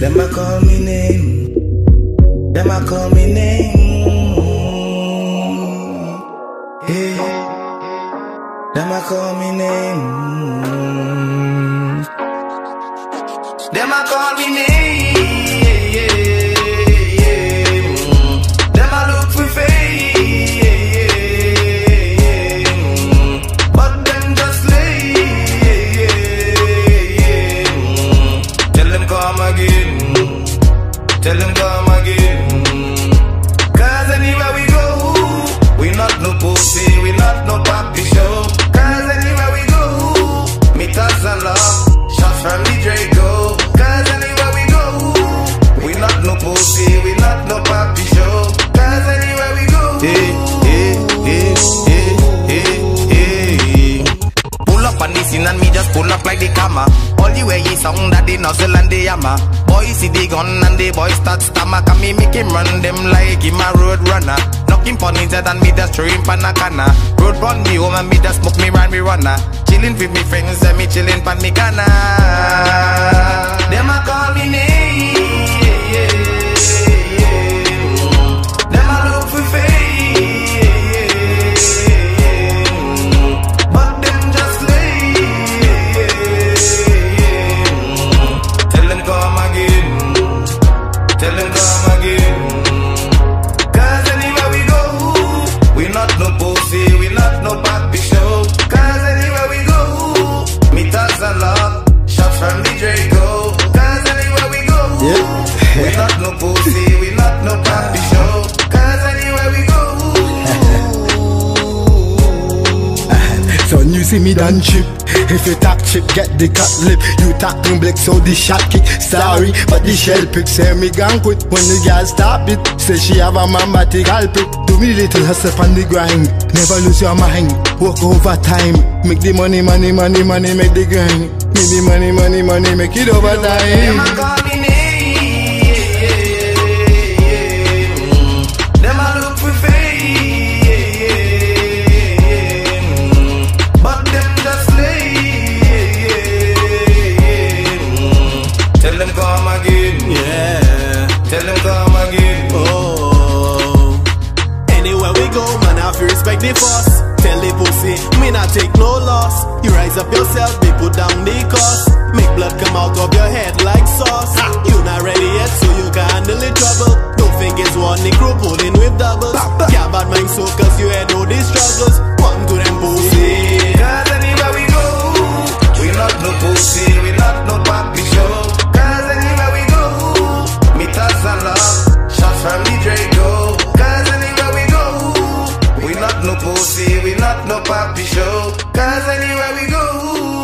Them a call me name. Them a call me name. Yeah. Them a call me name. Them a call me name. The nozzle and the hammer. Boy see the gun and the boy start stammer. Can me make him run them like him a road runner. Knock him pon his head and me just throw him a canna. Road run me home and me just smoke me run me runner. Chillin' with me friends and me chillin' pan me canna. Tell them come again. Cause anywhere we go, we not no pussy, we not no papi show. Cause anywhere we go, meters and love, shots from the Draco. Cause anywhere we go, we not no pussy, see me done chip. If you talk chip, get the cut lip. You talking black, so the shot kick. Sorry, but the shell pick. Say me gang quit when the girl stop it. Say she have a man, but the girl pick. Do me little hustle on the grind. Never lose your mind. Work overtime. Make the money, money, money, money, make the grind. Make the money, money, money, make it Them a respect the boss. Tell the pussy, me not take no loss. You rise up yourself, they put down the cost. Make blood come out of your head like sauce. You not ready yet, so you can handle the trouble. Don't think it's one the pulling with doubles. Yeah, bad mind so cause you ain't know the struggles. One to them pussy. not no pussy, we not no papi show. Cause anywhere we go,